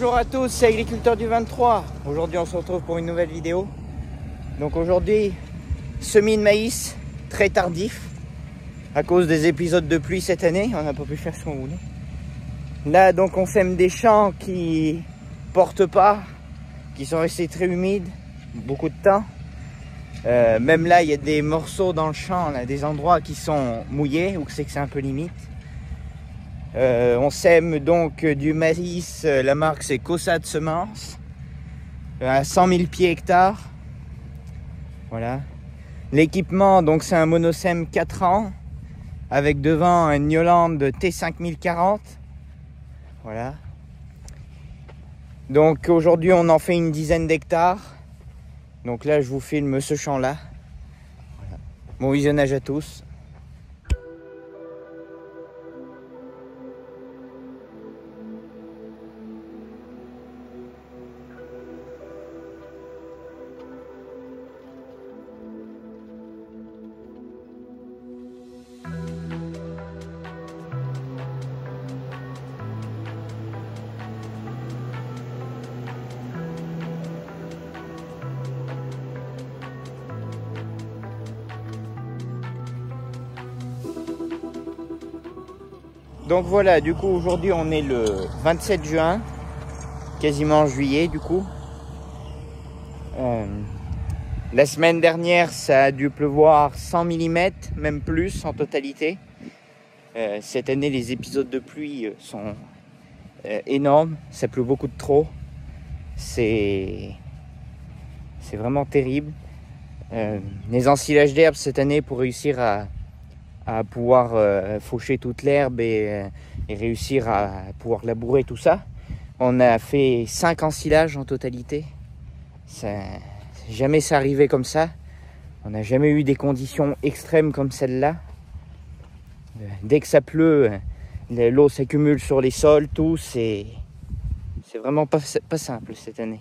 Bonjour à tous, c'est Agriculteur du 23. Aujourd'hui on se retrouve pour une nouvelle vidéo. Donc aujourd'hui, semis de maïs très tardif à cause des épisodes de pluie cette année. On n'a pas pu faire ce qu'on voulait. Là donc on sème des champs qui portent pas, qui sont restés très humides, beaucoup de temps. Euh, même là il y a des morceaux dans le champ, des endroits qui sont mouillés ou c'est que c'est un peu limite. Euh, on sème donc du maïs, euh, la marque c'est Cossa de Semences, à 100 000 pieds hectares. Voilà. L'équipement, donc c'est un monosème 4 ans, avec devant un Newland T5040. Voilà. Donc aujourd'hui on en fait une dizaine d'hectares. Donc là je vous filme ce champ-là. Voilà. Bon visionnage à tous. Donc voilà, du coup aujourd'hui on est le 27 juin, quasiment juillet du coup. Euh, la semaine dernière ça a dû pleuvoir 100 mm, même plus en totalité. Euh, cette année les épisodes de pluie euh, sont énormes, ça pleut beaucoup de trop. C'est vraiment terrible. Les ensilages d'herbe cette année pour réussir à, à pouvoir euh, faucher toute l'herbe et, euh, et, réussir à pouvoir labourer tout ça. On a fait 5 ensilages en totalité. Jamais ça arrivait comme ça. On n'a jamais eu des conditions extrêmes comme celle-là. Dès que ça pleut, l'eau s'accumule sur les sols, tout. C'est vraiment pas simple cette année.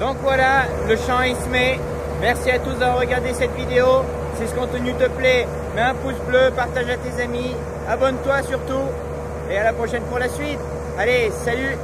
Donc voilà, le champ semé. Merci à tous d'avoir regardé cette vidéo. Si ce contenu te plaît, mets un pouce bleu, partage à tes amis, abonne-toi surtout. Et à la prochaine pour la suite. Allez, salut